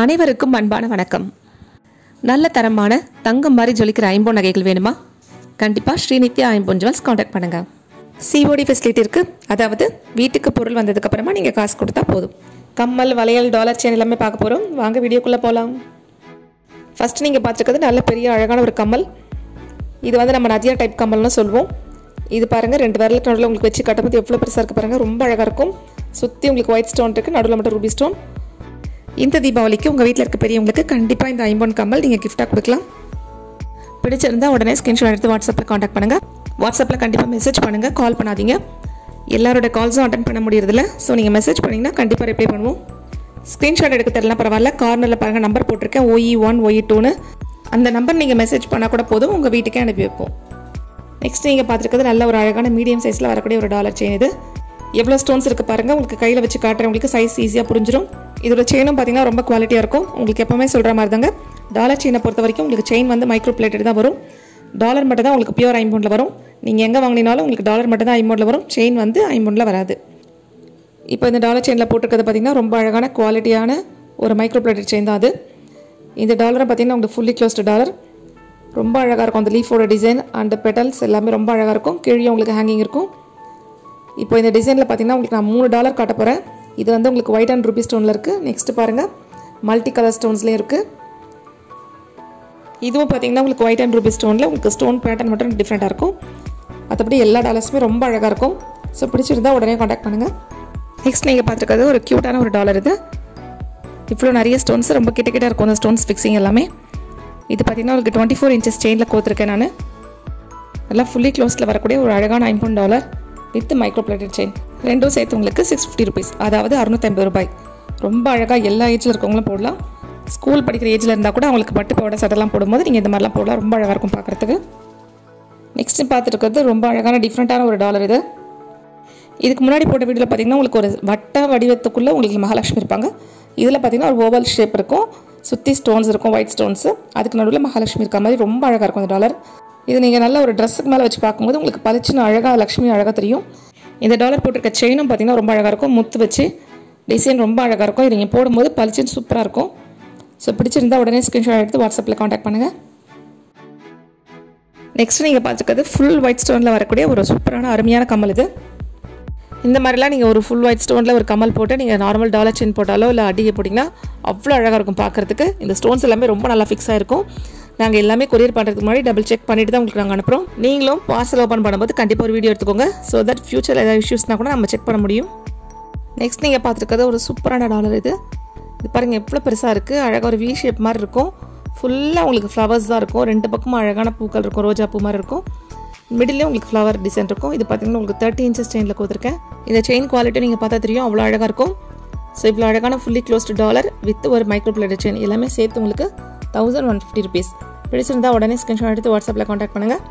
அனைவருக்கும் அன்பான வணக்கம். நல்ல தரமான தங்கம் மாதிரி ஜொலிக்கிற ஐம்பொன் நகைகள் வேணுமா? கண்டிப்பாக ஸ்ரீநித்யா ஐம்பொன் ஜுவல்ஸ் காண்டாக்ட் பண்ணுங்க. சிஓடி ஃபெசிலிட்டி இருக்குது அதாவது வீட்டுக்கு பொருள் வந்ததுக்கப்புறமா நீங்கள் காசு கொடுத்தா போதும். கம்மல் வளையல் டாலர் செயின் எல்லாமே பார்க்க போகிறோம் வாங்க வீடியோக்குள்ளே போகலாம் ஃபஸ்ட்டு நீங்கள் பார்த்துருக்கிறது நல்ல பெரிய அழகான ஒரு கம்மல். இது வந்து நம்ம நதியா டைப் கம்மல்னு சொல்லுவோம் இது பாருங்கள் ரெண்டு விரலுக்கு நடுவில் உங்களுக்கு வச்சு கட்டும்போது எவ்வளோ பெருசாக இருக்குது பாருங்கள் ரொம்ப அழகாக இருக்கும். சுற்றி உங்களுக்கு ஒயிட் ஸ்டோன் இருக்குது நடுவில் மட்டும் ரூபி ஸ்டோன் இந்த தீபாவளிக்கு உங்கள் வீட்டில் இருக்க பெரியவங்களுக்கு கண்டிப்பாக இந்த ஐம்பொன் கம்மல் நீங்கள் கிஃப்டாக கொடுக்கலாம். பிடிச்சிருந்தா உடனே ஸ்கிரீன்ஷாட் எடுத்து வாட்ஸ்அப்பில் காண்டாக்ட் பண்ணுங்கள் வாட்ஸ்அப்பில் கண்டிப்பாக மெசேஜ் பண்ணுங்கள் கால் பண்ணாதீங்க. எல்லாரோட கால்ஸும் அட்டன் பண்ண முடியறதில்ல. ஸோ நீங்கள் மெசேஜ் பண்ணிங்கன்னா கண்டிப்பாக ரிப்ளை பண்ணுவோம். ஸ்க்ரீன்ஷாட் எடுக்க தெரியல பரவாயில்ல கார்னரில் பாருங்கள் நம்பர் போட்டிருக்கேன் ஒய் ஒன் ஒய் டூன்னு அந்த நம்பர் நீங்கள் மெசேஜ் பண்ணால் கூட போதும் உங்கள் வீட்டுக்கே அனுப்பி வைப்போம். நெக்ஸ்ட் நீங்கள் பார்த்துருக்கிறது நல்ல ஒரு அழகான மீடியம் சைஸில் வரக்கூடிய ஒரு டாலர் செயின் இது. எவ்வளோ ஸ்டோன்ஸ் இருக்குது பாருங்கள் உங்களுக்கு கையில் வச்சு காட்டுறவங்களுக்கு சைஸ் ஈஸியாக புரிஞ்சிடும் இதோட செயினும் பார்த்தீங்கன்னா ரொம்ப குவாலிட்டியாக இருக்கும். உங்களுக்கு எப்போவுமே சொல்கிற மாதிரி தாங்க டாலர் செயினை பொறுத்த வரைக்கும் உங்களுக்கு செயின் வந்து மைக்ரோ பிளேட்டட் தான் வரும். டாலர் மட்டும் தான் உங்களுக்கு பியூர் ஐம்பவுண்டில் வரும். நீங்கள் எங்கே வாங்கினாலும் உங்களுக்கு டாலர் மட்டும் தான் ஐம்பவுண்டில் வரும். செயின் வந்து ஐம்பவுண்டில் வராது. இப்போ இந்த டாலர் செயினில் போட்டிருக்கிறது பார்த்தீங்கன்னா ரொம்ப அழகான குவாலிட்டியான ஒரு மைக்ரோ பிளேட்டட் செயின் தான் அது. இந்த டாலரை பார்த்தீங்கன்னா உங்களுக்கு ஃபுல்லி க்ளோஸ்டு டாலர் ரொம்ப அழகாக இருக்கும். அந்த லீஃபோட டிசைன் அண்ட் பெட்டல்ஸ் எல்லாமே ரொம்ப அழகாக இருக்கும். கீழே உங்களுக்கு ஹேங்கிங் இருக்கும். இப்போ இந்த டிசைனில் பார்த்தீங்கன்னா உங்களுக்கு நான் மூணு டாலர் காட்ட போகிறேன் இது வந்து உங்களுக்கு ஒயிட் அண்ட் ருபி ஸ்டோனில் இருக்குது நெக்ஸ்ட் பாருங்கள் மல்டி கலர் ஸ்டோன்ஸ்லேயும் இருக்குது இதுவும் பார்த்தீங்கன்னா உங்களுக்கு ஒயிட் அண்ட் ருபி ஸ்டோனில் உங்களுக்கு ஸ்டோன் பேட்டர்ன் மட்டும் டிஃப்ரெண்ட்டாக இருக்கும். மற்றபடி எல்லா டாலர்ஸுமே ரொம்ப அழகாக இருக்கும். ஸோ பிடிச்சிருந்தா உடனே காண்டாக்ட் பண்ணுங்கள் நெக்ஸ்ட் நீங்கள் பார்த்துருக்கிறது ஒரு க்யூட்டான ஒரு டாலர் இது. இவ்வளோ நிறைய ஸ்டோன்ஸ் ரொம்ப கிட்ட கிட்ட இருக்கும் அந்த ஸ்டோன்ஸ் ஃபிக்ஸிங் எல்லாமே. இது பார்த்தீங்கன்னா உங்களுக்கு டுவெண்ட்டி ஃபோர் இன்ச்சஸ் செயினில் கோத்துருக்கேன் நான். நல்லா ஃபுல்லி க்ளோஸில் வரக்கூடிய ஒரு அழகான ஐம்பொன் dollar with micro plated chain ரெண்டும் சேர்த்து உங்களுக்கு சிக்ஸ் ஃபிஃப்டி ருபீஸ் அதாவது அறுநூத்தம்பது ரூபாய். ரொம்ப அழகாக எல்லா ஏஜில் இருக்கவங்களும் போடலாம். ஸ்கூல் படிக்கிற ஏஜில் இருந்தால் கூட அவங்களுக்கு பட்டு பாவாடை சட்டெல்லாம் போடும்போது நீங்கள் இந்த மாதிரிலாம் போடலாம். ரொம்ப அழகாக இருக்கும் பார்க்குறதுக்கு. நெக்ஸ்ட் பார்த்துருக்கிறது ரொம்ப அழகான டிஃப்ரெண்ட்டான ஒரு டாலர் இது. இதுக்கு முன்னாடி போட்ட வீடியோவில் பார்த்தீங்கன்னா உங்களுக்கு ஒரு வட்ட வடிவத்துக்குள்ளே உங்களுக்கு மகாலட்சுமி இருப்பாங்க. இதில் பார்த்தீங்கன்னா ஒரு ஓவல் ஷேப் இருக்கும். சுற்றி ஸ்டோன்ஸ் இருக்கும் ஒயிட் ஸ்டோன்ஸு அதுக்கு நடுவில் மகாலட்சுமி இருக்க மாதிரி ரொம்ப அழகாக இருக்கும் இந்த டாலர் இது நீங்கள் நல்ல ஒரு ட்ரெஸ்ஸுக்கு மேலே வச்சு பார்க்கும்போது உங்களுக்கு பளிச்சுன்னு அழகாக லக்ஷ்மி அழகாக தெரியும். இந்த டாலர் போட்டிருக்க செயினும் பார்த்தீங்கன்னா ரொம்ப அழகாக இருக்கும். முத்து வச்சு டிசைன் ரொம்ப அழகாக இருக்கும். இது நீங்கள் போடும்போது பளிச்சுன்னு சூப்பராக இருக்கும். ஸோ பிடிச்சிருந்தா உடனே ஸ்க்ரீன்ஷாட் எடுத்து வாட்ஸ்அப்பில் காண்டாக்ட் பண்ணுங்கள் நெக்ஸ்ட் நீங்கள் பார்த்துக்கிறது ஃபுல் ஒயிட் ஸ்டோனில் வரக்கூடிய ஒரு சூப்பரான அருமையான கமல் இது. இந்த மாதிரிலாம் நீங்கள் ஒரு ஃபுல் ஒயிட் ஸ்டோனில் ஒரு கமல் போட்டு நீங்கள் நார்மல் டாலர் செயின் போட்டாலோ இல்லை அடியை போட்டிங்கன்னா அவ்வளோ அழகாக இருக்கும் பார்க்குறதுக்கு. இந்த ஸ்டோன்ஸ் எல்லாமே ரொம்ப நல்லா ஃபிக்ஸ் ஆகிருக்கும் நாங்கள் எல்லாமே கொரியர் பண்ணுறதுக்கு முன்னாடி டபுள் செக் பண்ணிட்டு தான் உங்களுக்கு நாங்கள் அனுப்புகிறோம் நீங்களும் பார்சல் ஓப்பன் பண்ணும்போது கண்டிப்பாக ஒரு வீடியோ எடுத்துக்கோங்க. ஸோ தட் ஃபியூச்சரில் ஏதாவது இஷ்யூஸ்னால் கூட நம்ம செக் பண்ண முடியும். நெக்ஸ்ட் நீங்கள் பார்த்துருக்கிறது ஒரு சூப்பரான டாலர் இது. இது பாருங்கள் எவ்வளோ பெருசாக இருக்குது அழகாக ஒரு வி ஷேப் மாதிரி இருக்கும். ஃபுல்லாக உங்களுக்கு ஃப்ளவர்ஸ் தான் இருக்கும். ரெண்டு பக்கமும் அழகான பூக்கள் இருக்கும். ரோஜா பூ மாதிரி இருக்கும். மிடிலே உங்களுக்கு ஃப்ளவர் டிசைன் இருக்கும். இது பார்த்தீங்கன்னா உங்களுக்கு தேர்ட்டி இன்ச்சஸ் செயினில் கொடுத்துருக்கேன். இந்த செயின் குவாலிட்டி நீங்கள் பார்த்தா தெரியும். அவ்வளோ அழகாக இருக்கும். ஸோ இவ்வளோ அழகான ஃபுல்லி க்ளோஸ்டு டாலர் வித் ஒரு மைக்ரோ பிளேட் செயின் எல்லாமே சேர்த்து உங்களுக்கு தௌசண்ட் ஒன் ஃபிஃப்டி ருபீஸ் பிடிச்சிருந்தா உடனே ஸ்க்ரீன்ஷாட் எடுத்து வாட்ஸ்அப்பில் காண்டாக்ட் பண்ணுங்கள்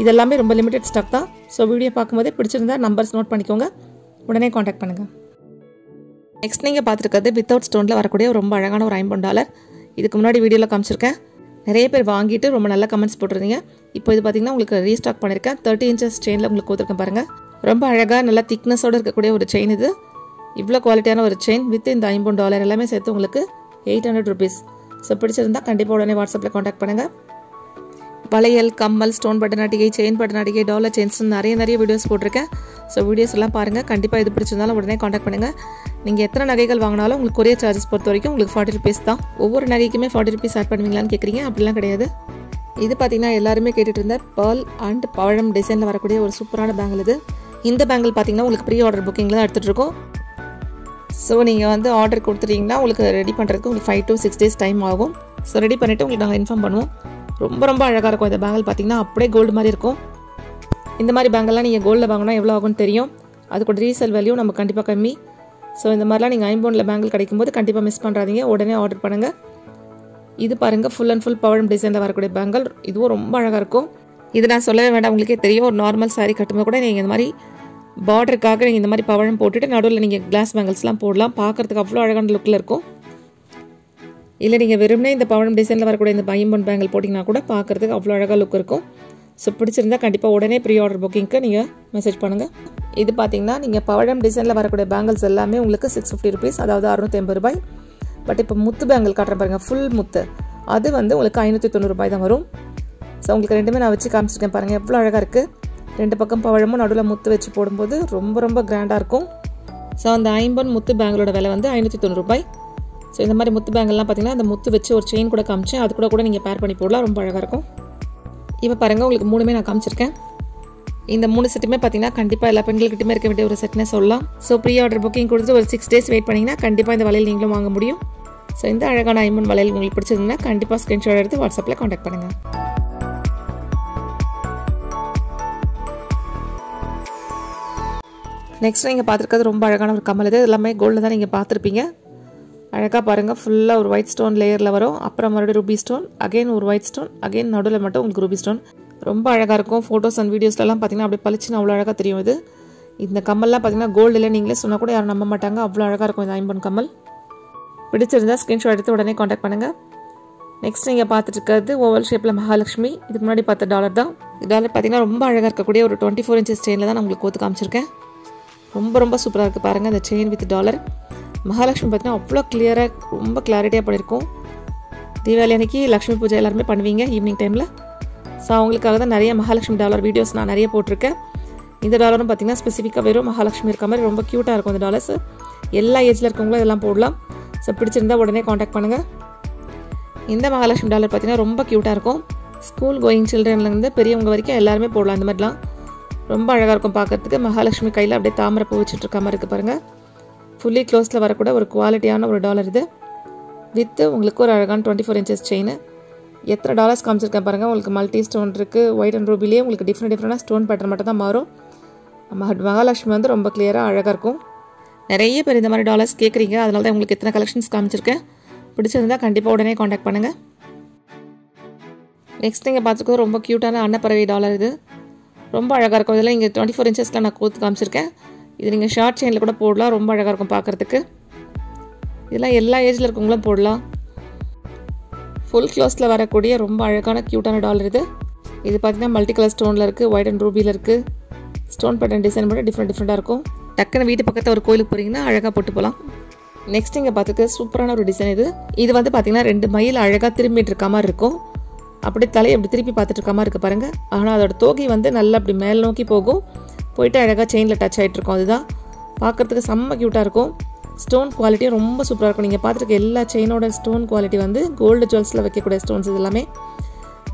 இது எல்லாமே ரொம்ப லிமிடெட் ஸ்டாக் தான். ஸோ வீடியோ பார்க்கும்போதே பிடிச்சிருந்தா நம்பர்ஸ் நோட் பண்ணிக்கோங்க. உடனே காண்டாக்ட் பண்ணுங்கள் நெக்ஸ்ட் நீங்கள் பார்த்துருக்கிறது வித்தவுட் ஸ்டோனில் வரக்கூடிய ரொம்ப அழகான ஒரு ஐம்பது டாலர் இதுக்கு முன்னாடி வீடியோவில் காமிச்சிருக்கேன். நிறைய பேர் வாங்கிட்டு ரொம்ப நல்ல கமெண்ட்ஸ் போட்டிருந்தீங்க. இப்போ இது பார்த்தீங்கன்னா உங்களுக்கு ரீஸ்டாக் பண்ணியிருக்கேன் தேர்ட்டி இன்ச்சஸ் செயினில் உங்களுக்கு கொடுத்துருக்கேன் பாருங்கள் ரொம்ப அழகாக நல்லா திக்னஸோடு இருக்கக்கூடிய ஒரு செயின் இது. இவ்வளோ குவாலிட்டியான ஒரு செயின் வித் இந்த ஐம்பது டாலர் எல்லாமே சேர்த்து உங்களுக்கு எயிட் ஹண்ட்ரட் ருபீஸ் ஸோ பிடிச்சிருந்தா கண்டிப்பாக உடனே வாட்ஸ்அப்பில் காண்டாக்ட் பண்ணுங்கள் வளையல் கம்மல் ஸ்டோன் பட்டன் அடிகை செயின் பட்டன் அடிகை டாலர் செயின்ஸ் நிறைய நிறைய வீடியோஸ் போட்டிருக்கேன். ஸோ வீடியோஸ் எல்லாம் பாருங்கள் கண்டிப்பாக இது பிடிச்சிருந்தாலும் உடனே காண்டாக்ட் பண்ணுங்கள் நீங்கள் எத்தனை நகைகள் வாங்கினாலும் உங்களுக்கு கொரியர் சார்ஜஸ் பொறுத்த வரைக்கும் உங்களுக்கு ஃபார்ட்டி ருபீஸ் தான். ஒவ்வொரு நகைக்குமே ஃபார்ட்டி ருபீஸ் ஆட் பண்ணுவீங்களான்னு கேட்குறீங்க அப்படிலாம் கிடையாது. இது பார்த்தீங்கன்னா எல்லாருமே கேட்டுட்டு இருந்த பேர்ல் அண்ட் பழம் டிசைனில் வரக்கூடிய ஒரு சூப்பரான பேங்கிள் இது. இந்த பேங்கிள் பார்த்தீங்கன்னா உங்களுக்கு ப்ரீ ஆர்டர் புக்கிங்கில் தான் எடுத்துகிட்டு இருக்கோம். ஸோ நீங்கள் வந்து ஆர்டர் கொடுத்துட்டீங்கன்னா உங்களுக்கு ரெடி பண்ணுறதுக்கு உங்களுக்கு five to six days time ஆகும். ஸோ ரெடி பண்ணிவிட்டு உங்களுக்கு நாங்கள் இன்ஃபார்ம் பண்ணுவோம். ரொம்ப ரொம்ப அழகாக இருக்கும். இந்த பேங்கல் பார்த்தீங்கன்னா அப்படியே கோல்டு மாதிரி இருக்கும். இந்த மாதிரி பேங்கெல்லாம் நீங்கள் கோல்டில் வாங்கினா எவ்வளோ ஆகும்னு தெரியும். அதுக்கூட ரீசேல் வேல்யூ நம்ம கண்டிப்பாக கம்மி. ஸோ இந்த மாதிரிலாம் நீங்கள் ஐம்பவுண்டில் பேங்கிள் கிடைக்கும்போது கண்டிப்பாக மிஸ் பண்ணுறாதீங்க உடனே ஆர்டர் பண்ணுங்கள் இது பாருங்கள் ஃபுல் அண்ட் ஃபுல் பவழம் டிசைனில் வரக்கூடிய பேங்கல் இதுவும் ரொம்ப அழகாக இருக்கும். இது நான் சொல்லவே வேண்டாம். உங்களுக்கே தெரியும். ஒரு நார்மல் சாரீ கட்டும்போது கூட நீங்கள் இந்த மாதிரி பார்டருக்காக நீங்கள் இந்த மாதிரி பவழம் போட்டுட்டு நடுவில் நீங்கள் கிளாஸ் பேங்கிள்ஸ்லாம் போடலாம். பார்க்குறதுக்கு அவ்வளோ அழகான லுக்கில் இருக்கும். இல்லை நீங்கள் வெறுமனே இந்த பவழம் டிசைனில் வரக்கூடிய இந்த பையம்பொன் பேங்கிள் போட்டிங்கன்னா கூட பார்க்குறதுக்கு அவ்வளோ அழகாக லுக் இருக்கும். ஸோ பிடிச்சிருந்தா கண்டிப்பாக உடனே ப்ரீ ஆர்டர் புக்கிங்க்கு நீங்கள் மெசேஜ் பண்ணுங்கள் இது பார்த்தீங்கன்னா நீங்கள் பவழம் டிசைனில் வரக்கூடிய பேங்கிள்ஸ் எல்லாமே உங்களுக்கு சிக்ஸ் ஃபிஃப்டி ருபீஸ் அதாவது அறுநூற்றி ரூபாய். பட் இப்போ முத்து பேங்கிள் காட்டுறேன் பாருங்கள் ஃபுல் முத்து. அது வந்து உங்களுக்கு ஐநூற்றி தொண்ணூறுபாய் தான் வரும். ஸோ உங்களுக்கு ரெண்டுமே நான் வச்சு காமிச்சிருக்கேன் பாருங்கள் எவ்வளோ அழகாக இருக்குது ரெண்டு பக்கம் பவழமும் நடுவில் முத்து வச்சு போடும்போது ரொம்ப ரொம்ப கிராண்டாக இருக்கும். ஸோ அந்த ஐம்பன் முத்து பேங்கிளோட விலை வந்து ஐநூற்றி தொண்ணூறுபாய் ஸோ இந்த மாதிரி முத்து பேங்கெல்லாம் பார்த்தீங்கன்னா அந்த முத்து வச்சு ஒரு செயின் கூட காமிச்சேன் அது கூட கூட நீங்கள் பேர் பண்ணி போடலாம். ரொம்ப அழகாக இருக்கும். இப்போ பாருங்கள் உங்களுக்கு மூணுமே நான் காமிச்சிருக்கேன். இந்த மூணு செட்டுமே பார்த்தீங்கன்னா கண்டிப்பாக எல்லா பெண்கள்கிட்டயுமே இருக்க வேண்டிய ஒரு செட்னே சொல்லலாம். ஸோ ப்ரீ ஆர்டர் புக்கிங் கொடுத்து ஒரு சிக்ஸ் டேஸ் வெயிட் பண்ணிங்கன்னா கண்டிப்பாக இந்த வலையில் நீங்களும் வாங்க முடியும். ஸோ இந்த அழகான ஐம்பன் வலையில் உங்களுக்கு பிடிச்சிருந்தா கண்டிப்பாக ஸ்க்ரீன்ஷாட் எடுத்து வாட்ஸ்அப்பில் காண்டாக்ட் பண்ணுங்கள் நெக்ஸ்ட் நீங்கள் பார்த்துருக்கிறது ரொம்ப அழகான ஒரு கமல் இது. எல்லாமே கோல்டு தான் நீங்கள் பார்த்துருப்பீங்க. அழகாக பாருங்கள் ஃபுல்லாக ஒரு ஒயிட் ஸ்டோன் லேயரில் வரும். அப்புறம் மறுபடியும் ரூபி ஸ்டோன் அகைன் ஒரு ஒயிட் ஸ்டோன் அகைன் நடுவில் மட்டும் உங்களுக்கு ரூபி ஸ்டோன் ரொம்ப அழகாக இருக்கும். ஃபோட்டோஸ் அண்ட் வீடியோஸ்லாம் பார்த்தீங்கன்னா அப்படியே பளிச்சுன்னு அவ்வளோ அழகாக தெரியும் இது. இந்த கம்மல்லாம் பார்த்தீங்கன்னா கோல்டு இல்லை நீங்களே சொன்னால் கூட யாரும் நம்ப மாட்டாங்க. அவ்வளோ அழகாக இருக்கும் இந்த ஐம்பன் கம்மல் பிடிச்சிருந்தா ஸ்க்ரீன்ஷாட் எடுத்து உடனே காண்டாக்ட் பண்ணுங்கள் நெக்ஸ்ட் நீங்கள் பார்த்துட்டு இருக்கிறது ஓவல் ஷேப்பில் மகாலட்சுமி. இதுக்கு முன்னாடி பார்த்த டாலர் தான். டாலர் பார்த்தீங்கன்னா ரொம்ப அழகாக இருக்கக்கூடிய ஒரு டுவெண்ட்டி ஃபோர் இன்ச்சஸ் செயினில் தான் நான் உங்களுக்கு கோத்து காமிச்சிருக்கேன். ரொம்ப ரொம்ப சூப்பராக இருக்குது பாருங்கள் இந்த செயின் வித் டாலர் மகாலட்சுமி பார்த்தீங்கன்னா அவ்வளோ கிளியராக ரொம்ப கிளாரிட்டியாக பண்ணியிருக்கோம் தீபாவளி அன்னைக்கு லக்ஷ்மி பூஜை எல்லாருமே பண்ணுவீங்க ஈவினிங் டைமில் ஸோ அவங்களுக்காக தான் நிறைய மகாலட்சுமி டாலர் வீடியோஸ் நான் நிறைய போட்டிருக்கேன். இந்த டாலரும் பார்த்தீங்கன்னா ஸ்பெசிஃபிக்காக வெறும் மகாலட்சுமி இருக்க மாதிரி ரொம்ப க்யூட்டாக இருக்கும் இந்த டாலர்ஸ் எல்லா ஏஜில் இருக்கவங்களும் இதெல்லாம் போடலாம். ஸோ பிடிச்சிருந்தா உடனே காண்டாக்ட் பண்ணுங்கள் இந்த மகாலட்சுமி டாலர் பார்த்தீங்கன்னா ரொம்ப க்யூட்டாக இருக்கும். ஸ்கூல் கோயிங் சில்ட்ரன்லேருந்து பெரியவங்க வரைக்கும் எல்லாருமே போடலாம் இந்த மாதிரிலாம். ரொம்ப அழகாக இருக்கும் பார்க்கறதுக்கு. மகாலட்சுமி கையில் அப்படியே தாமரை பூ வச்சுட்டு மாதிரி இருக்குது பாருங்கள் ஃபுல்லி க்ளோஸில் வரக்கூட ஒரு குவாலிட்டியான ஒரு டாலர் இது. வித்து உங்களுக்கு ஒரு அழகான டுவெண்ட்டி ஃபோர் இன்ச்சஸ் செயின் எத்தனை டாலர்ஸ் காமிச்சிருக்கேன் பாருங்கள் உங்களுக்கு மல்டி ஸ்டோன் இருக்குது ஒயிட் அண்ட் ரூபிலேயே உங்களுக்கு டிஃப்ரெண்ட் டிஃப்ரெண்டாக ஸ்டோன் பேட்டர் மட்டும் தான் மாறும். மகாலட்சுமி வந்து ரொம்ப கிளியராக அழகாக இருக்கும். நிறைய பேர் இந்த மாதிரி டாலர்ஸ் கேட்குறீங்க அதனால தான் உங்களுக்கு எத்தனை கலெக்ஷன்ஸ் காமிச்சிருக்கேன். பிடிச்சிருந்தா கண்டிப்பாக உடனே காண்டாக்ட் பண்ணுங்கள் நெக்ஸ்ட் நீங்கள் பார்த்துருக்கோம் ரொம்ப க்யூட்டான அன்னப்பறவை டாலர் இது. ரொம்ப அழகாக இருக்கும். இதெல்லாம் இங்கே டுவெண்ட்டி ஃபோர் இன்ச்சஸில் நான் கோத்து காமிச்சிருக்கேன். இது நீங்கள் ஷார்ட் செயினில் கூட போடலாம். ரொம்ப அழகாக இருக்கும் பார்க்குறதுக்கு. இதெல்லாம் எல்லா ஏஜில் இருக்கவங்களும் போடலாம். ஃபுல் க்ளோஸில் வரக்கூடிய ரொம்ப அழகான க்யூட்டான டாலர் இது. இது பார்த்தீங்கன்னா மல்டி கலர் ஸ்டோனில் இருக்குது ஒயிட் அண்ட் ரூபியில் இருக்குது ஸ்டோன் பேட்டர்ன் டிசைன் மட்டும் டிஃப்ரெண்ட் டிஃப்ரெண்ட்டாக இருக்கும். டக்குன்னு வீட்டு பக்கத்தில் ஒரு கோயிலுக்கு போகிறீங்கன்னா அழகாக போட்டு போகலாம் நெக்ஸ்ட் இங்கே பார்த்துக்க சூப்பரான ஒரு டிசைன் இது. இது வந்து பார்த்தீங்கன்னா ரெண்டு மயில் அழகாக திரும்பிட்டு இருக்க மாதிரி இருக்கும். அப்படியே தலையை அப்படி திருப்பி பார்த்துட்டு இருக்க மாதிரி இருக்குது பாருங்கள் ஆனால் அதோட தோகை வந்து நல்லா அப்படி மேல் நோக்கி போகும். போயிட்டு அழகாக செயினில் டச் ஆகிட்டு இருக்கும் அதுதான். பார்க்குறதுக்கு செம்ம க்யூட்டாக இருக்கும். ஸ்டோன் குவாலிட்டியும் ரொம்ப சூப்பராக இருக்கும். நீங்கள் பார்த்துருக்க எல்லா செயினோட ஸ்டோன் குவாலிட்டி வந்து கோல்டு ஜுவல்ஸில் வைக்கக்கூடிய ஸ்டோன்ஸ் இது எல்லாமே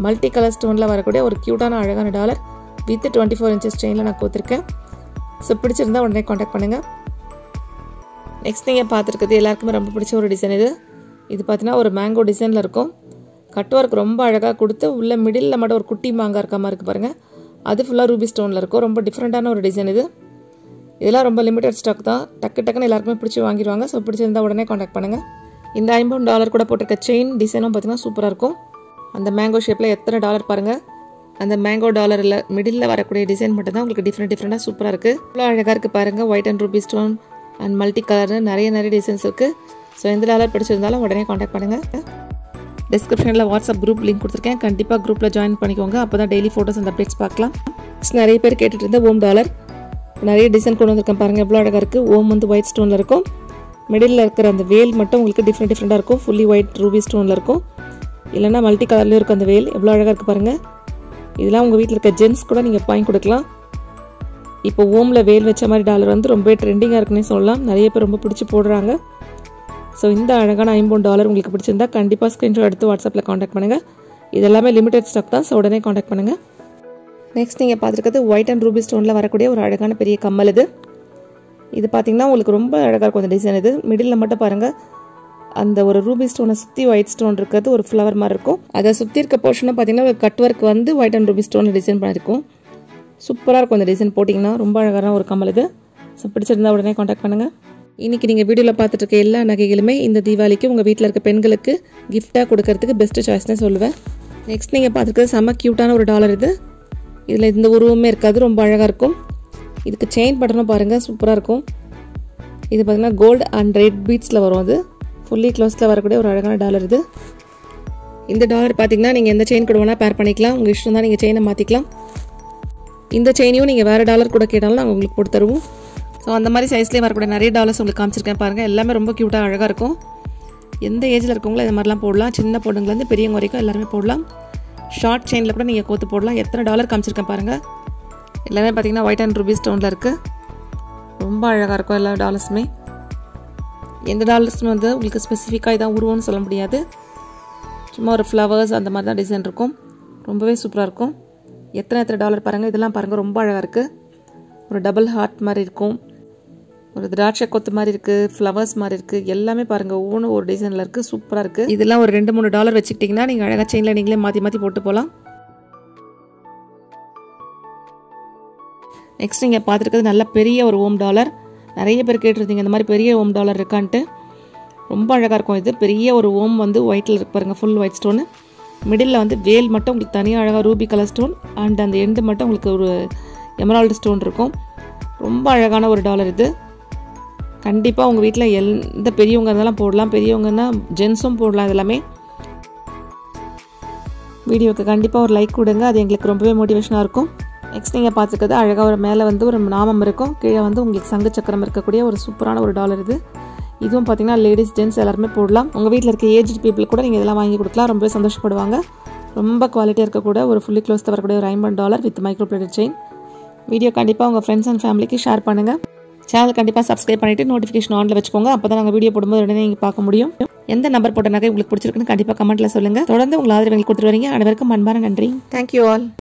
மல்டி கலர் ஸ்டோனில் வரக்கூடிய ஒரு க்யூட்டான அழகான dollar with twenty four inches செயினில் நான் கொடுத்துருக்கேன் ஸோ பிடிச்சிருந்தா உடனே காண்டாக்ட் பண்ணுங்கள் நெக்ஸ்ட் நீங்கள் பார்த்துருக்குது எல்லாருக்குமே ரொம்ப பிடிச்ச ஒரு டிசைன் இது. இது பார்த்தீங்கன்னா ஒரு மேங்கோ டிசைனில் இருக்கும். கட் ஒர்க் ரொம்ப அழகாக கொடுத்து உள்ள மிடில் மட்டும் ஒரு குட்டி மாங்காய் இருக்க மாதிரி இருக்குது பாருங்கள் அது ஃபுல்லாக ரூபி ஸ்டோனில் இருக்கும். ரொம்ப டிஃப்ரெண்ட்டான ஒரு டிசைன் இது. இதெல்லாம் ரொம்ப லிமிடெட் ஸ்டாக் தான். டக்கு டக்குன்னு எல்லாருக்குமே பிடிச்சி வாங்கிடுவாங்க. ஸோ பிடிச்சிருந்தா உடனே காண்டாக்ட் பண்ணுங்கள் இந்த ஐம்பது டாலர் கூட போட்டிருக்க செயின் டிசைனும் பார்த்தீங்கன்னா சூப்பராக இருக்கும். அந்த மேங்கோ ஷேப்பில் எத்தனை டாலர் பாருங்கள் அந்த மேங்கோ டாலரில் மிடில் வரக்கூடிய டிசைன் மட்டும் தான் உங்களுக்கு டிஃப்ரெண்ட் டிஃப்ரெண்ட்டாக சூப்பராக இருக்குது இவ்வளோ அழகாக இருக்குது பாருங்கள் white and ruby stone and multi கலர்னு நிறைய நிறைய டிசைன்ஸ் இருக்குது ஸோ எந்த டாலர் பிடிச்சிருந்தாலும் உடனே காண்டாக்ட் பண்ணுங்கள் டிஸ்கிரிப்ஷனில் வாட்ஸ்அப் குரூப் லிங்க் கொடுத்துருக்கேன். கண்டிப்பாக குரூப்பில் ஜாயின் பண்ணிக்கோங்க. அப்போ தான் டெய்லி ஃபோட்டோஸ் அந்த அப்டேட்ஸ் பார்க்கலாம் நிறைய பேர் கேட்டுட்டு இருந்த ஓம் டாலர் நிறைய டிசைன் கொண்டு வந்திருக்கேன் பாருங்கள் எவ்வளோ அழகாக இருக்குது ஓம் வந்து ஒயிட் ஸ்டோனில் இருக்கும். மிடில் இருக்கிற அந்த வேல் மட்டும் உங்களுக்கு டிஃப்ரெண்ட் டிஃப்ரெண்ட்டாக இருக்கும். ஃபுல்லி ஒயிட் ரூபி ஸ்டோனில் இருக்கும். இல்லைன்னா மல்டி கலர்லேயும் இருக்கும் அந்த வேல் எவ்வளோ அழகாக இருக்குது பாருங்கள் இதெல்லாம் உங்கள் வீட்டில் இருக்க ஜென்ஸ் கூட நீங்கள் வாங்கி கொடுக்கலாம். இப்போ ஓமில் வேல் வச்ச மாதிரி டாலர் வந்து ரொம்ப ட்ரெண்டிங்காக இருக்குன்னே சொல்லலாம். நிறைய பேர் ரொம்ப பிடிச்சி போடுறாங்க. ஸோ இந்த அழகான ஐம்பது டாலர் உங்களுக்கு பிடிச்சிருந்தா கண்டிப்பாக ஸ்க்ரீன்ஷாட் எடுத்து வாட்ஸ்அப்பில் காண்டாக்ட் பண்ணுங்கள் இதெல்லாமே லிமிடெட் ஸ்டாக் தான் ஸோ உடனே காண்டாக்ட் பண்ணுங்கள் நெக்ஸ்ட் நீங்கள் பார்த்துருக்கிறது ஒயிட் அண்ட் ரூபி ஸ்டோனில் வரக்கூடிய ஒரு அழகான பெரிய கம்மல் இது. இது பார்த்தீங்கன்னா உங்களுக்கு ரொம்ப அழகாக இருக்கும் அந்த டிசைன் இது. மிடில் மட்டும் பாருங்கள் அந்த ஒரு ரூபி ஸ்டோனை சுற்றி ஒயிட் ஸ்டோன் இருக்கிறது ஒரு ஃப்ளவர் மாதிரி இருக்கும். அதை சுற்றி இருக்க போர்ஷனை பார்த்தீங்கன்னா ஒரு கட் ஒர்க் வந்து ஒயிட் அண்ட் ரூபி ஸ்டோனில் டிசைன் பண்ணியிருக்கும் சூப்பராக இருக்கும். அந்த டிசைன் போட்டிங்கன்னா ரொம்ப அழகான ஒரு கம்மல் இது. ஸோ பிடிச்சிருந்தா உடனே காண்டாக்ட் பண்ணுங்கள் இன்றைக்கி நீங்கள் வீடியோவில் பார்த்துட்டு இருக்க எல்லா நகைகளுமே இந்த தீபாவளிக்கு உங்கள் வீட்டில் இருக்க பெண்களுக்கு கிஃப்டாக கொடுக்கறதுக்கு பெஸ்ட்டு சாய்ஸ்னு சொல்லுவேன். நெக்ஸ்ட் நீங்கள் பார்த்துருக்கிறது செம்ம க்யூட்டான ஒரு டாலர் இது. இதில் இந்த உருவமே இருக்காது ரொம்ப அழகாக இருக்கும். இதுக்கு செயின் பட்டனும் பாருங்கள் சூப்பராக இருக்கும். இது பார்த்தீங்கன்னா கோல்டு அண்ட் ரெட் பீட்ஸில் வரும் அது. ஃபுல்லி க்ளோஸில் வரக்கூடிய ஒரு அழகான டாலர் இது. இந்த டாலர் பார்த்தீங்கன்னா நீங்கள் எந்த செயின் கூட வேணால் பேர் பண்ணிக்கலாம். உங்கள் இஷ்டம் தான் நீங்கள் செயினை மாற்றிக்கலாம் இந்த செயினையும் நீங்கள் வேறு டாலர் கூட கேட்டாலும் நாங்கள் உங்களுக்கு கொடுத்துருவோம் ஸோ அந்த மாதிரி சைஸ்லேயே வரக்கூடிய நிறைய டாலர்ஸ் உங்களுக்கு காமிச்சிருக்கேன் பாருங்கள் எல்லாமே ரொம்ப க்யூட்டாக அழகாக இருக்கும். எந்த ஏஜில் இருக்கவங்களும் இந்த மாதிரிலாம் போடலாம். சின்ன பொண்ணுங்கலேருந்து பெரியவங்க வரைக்கும் எல்லாருமே போடலாம். ஷார்ட் செயினில் கூட நீங்கள் கோத்து போடலாம். எத்தனை டாலர் காமிச்சிருக்கேன் பாருங்கள் எல்லாமே பார்த்தீங்கன்னா ஒயிட் அண்ட் ரூபி ஸ்டோனில் இருக்குது ரொம்ப அழகாக இருக்கும் எல்லா டாலர்ஸுமே எந்த டாலர்ஸும் வந்து உங்களுக்கு ஸ்பெசிஃபிக்காக இதான் உருவம்னு சொல்ல முடியாது. சும்மா ஒரு ஃப்ளவர்ஸ் அந்த மாதிரி தான் டிசைன் இருக்கும். ரொம்பவே சூப்பராக இருக்கும். எத்தனை எத்தனை டாலர் பாருங்கள் இதெல்லாம் பாருங்கள் ரொம்ப அழகாக இருக்குது ஒரு டபுள் ஹார்ட் மாதிரி இருக்கும். ஒரு திராட்சை கொத்து மாதிரி இருக்குது ஃப்ளவர்ஸ் மாதிரி இருக்குது எல்லாமே பாருங்கள் ஒவ்வொன்றும் ஒரு டிசைனில் இருக்குது சூப்பராக இருக்குது இதெல்லாம் ஒரு ரெண்டு மூணு டாலர் வச்சுக்கிட்டிங்கன்னா நீங்கள் அழகாக செயினில் நீங்களே மாற்றி மாற்றி போட்டு போகலாம் நெக்ஸ்ட் நீங்கள் பார்த்துருக்கிறது நல்ல பெரிய ஒரு ஓம் டாலர். நிறைய பேர் கேட்டிருந்தீங்க இந்த மாதிரி பெரிய ஓம் டாலர் இருக்கான்ட்டு. ரொம்ப அழகாக இருக்கும் இது. பெரிய ஒரு ஓம் வந்து ஒயிட்டில் இருக்கு பாருங்கள் ஃபுல் ஒயிட் ஸ்டோனு மிடில் வந்து வேல் மட்டும் உங்களுக்கு தனியாக அழகாக ரூபி கலர் ஸ்டோன் அண்ட் அந்த எண்டு மட்டும் உங்களுக்கு ஒரு எமரால்டு ஸ்டோன் இருக்கும். ரொம்ப அழகான ஒரு டாலர் இது. கண்டிப்பாக உங்கள் வீட்டில் எந்த பெரியவங்க இருந்தாலும் போடலாம். பெரியவங்கன்னா ஜென்ஸும் போடலாம் இதெல்லாமே. வீடியோவுக்கு கண்டிப்பாக ஒரு லைக் கொடுங்க. அது எங்களுக்கு ரொம்பவே மோட்டிவேஷனாக இருக்கும். நெக்ஸ்ட் நீங்கள் பார்த்துக்கிறது அழகாக ஒரு மேலே வந்து ஒரு நாமம் இருக்கும். கீழே வந்து உங்களுக்கு சங்கு சக்கரம் இருக்கக்கூடிய ஒரு சூப்பரான ஒரு டாலர் இது. இதுவும் பார்த்தீங்கன்னா லேடிஸ் ஜென்ட்ஸ் எல்லாருமே போடலாம். உங்கள் வீட்டில் இருக்க ஏஜ் பீப்புள் கூட நீங்கள் இதெல்லாம் வாங்கி கொடுக்கலாம். ரொம்பவே சந்தோஷப்படுவாங்க. ரொம்ப குவாலிட்டியாக இருக்கக்கூட ஒரு ஃபுல்லி க்ளோஸ் வரக்கூடிய ஒரு ஐம்பன் dollar with micro plate chain video கண்டிப்பாக உங்கள் ஃப்ரெண்ட்ஸ் அண்ட் ஃபேமிலிக்கு ஷேர் பண்ணுங்கள் சேனல் கண்டிப்பாக சப்ஸ்கிரைப் பண்ணிவிட்டு நோட்டிஃபிகேஷன் ஆனில் வச்சுக்கோங்க. அப்போ தான் நாங்கள் வீடியோ போடும்போது உடனே நீங்கள் பார்க்க முடியும். எந்த நம்பர் போட்ட நகை உங்களுக்கு பிடிச்சிருக்குன்னு கண்டிப்பாக கமெண்ட்டில் சொல்லுங்கள் தொடர்ந்து உங்கள் ஆதரவு எங்களுக்கு கொடுத்துட்டு வரீங்க. அனைவருக்கும் அன்பான நன்றி. Thank you all